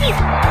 Peace.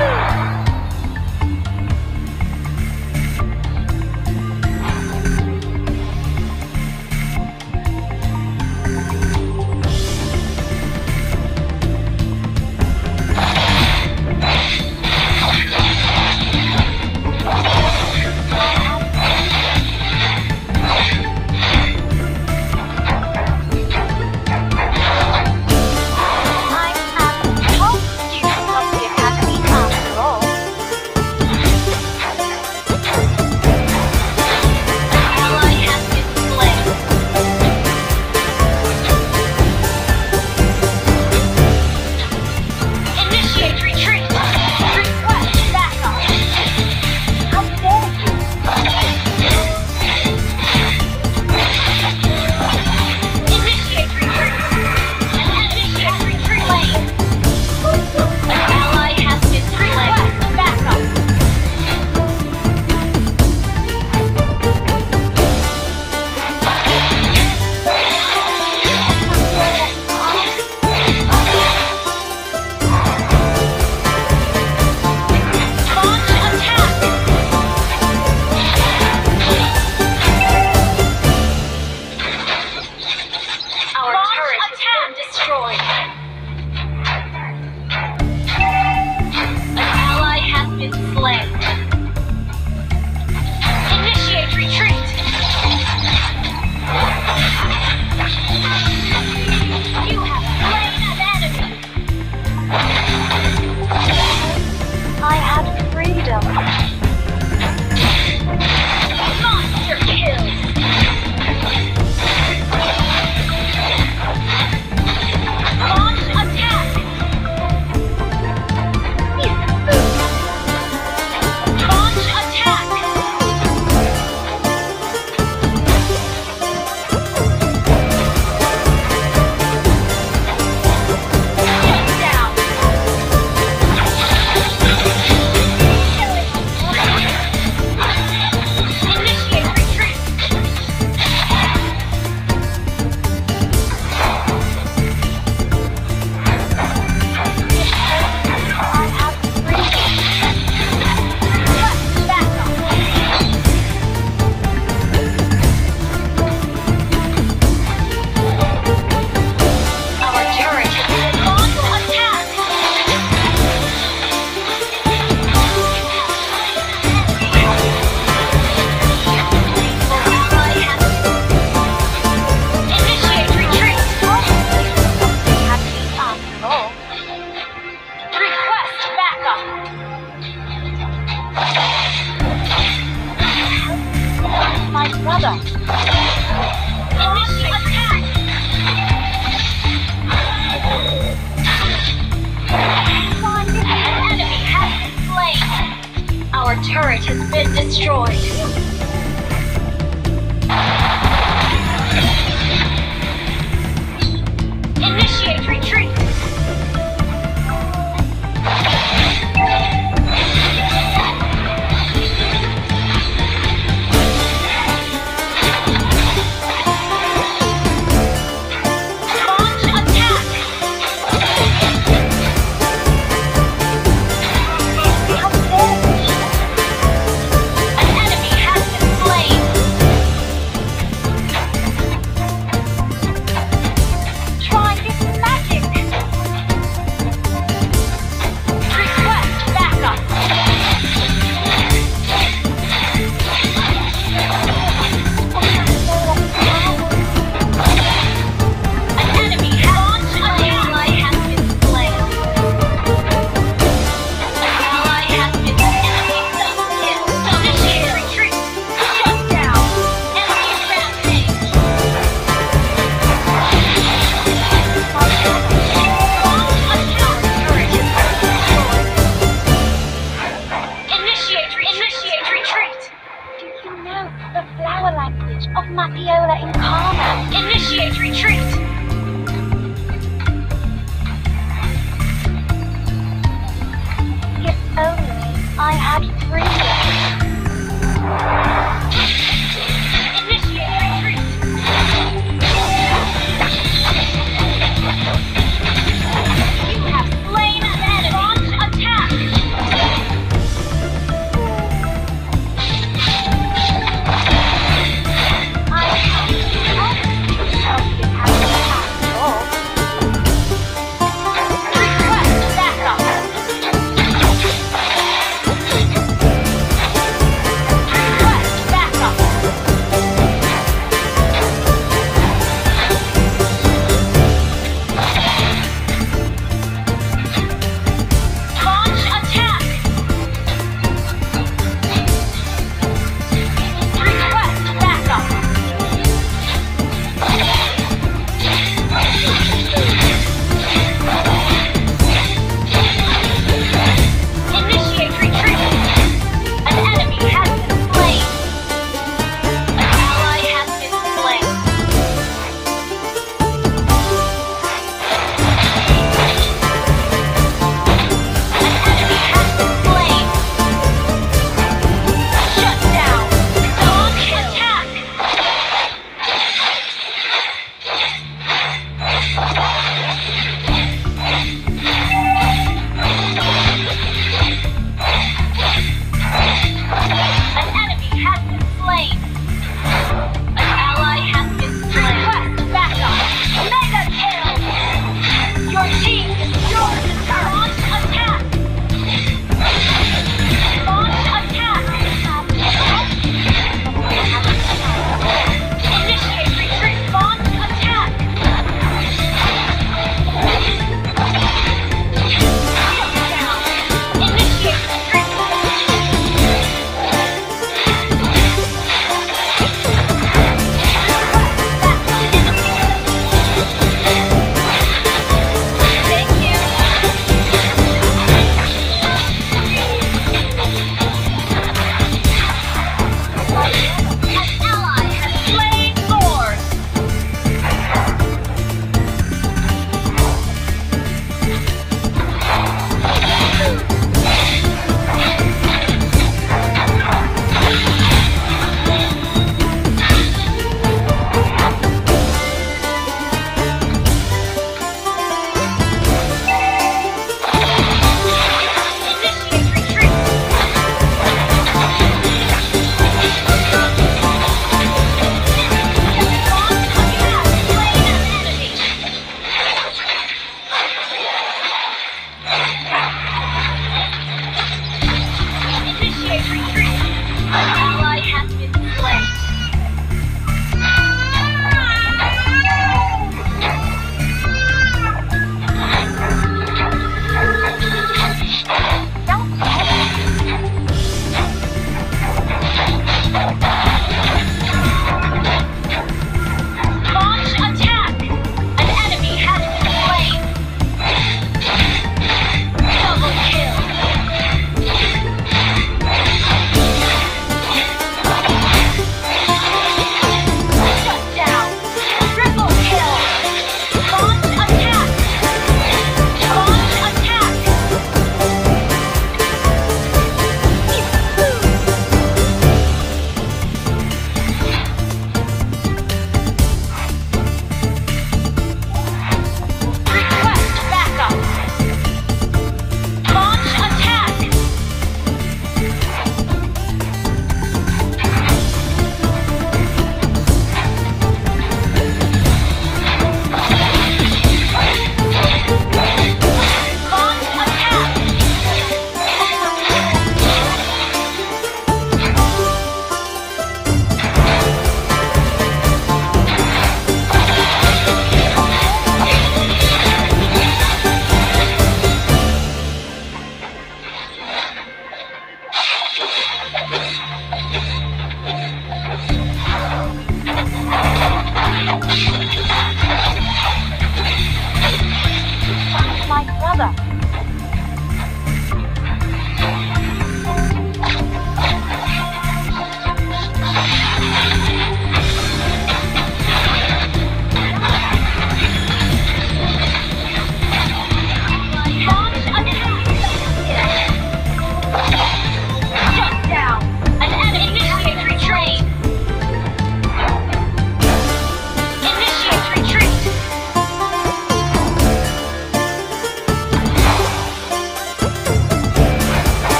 body.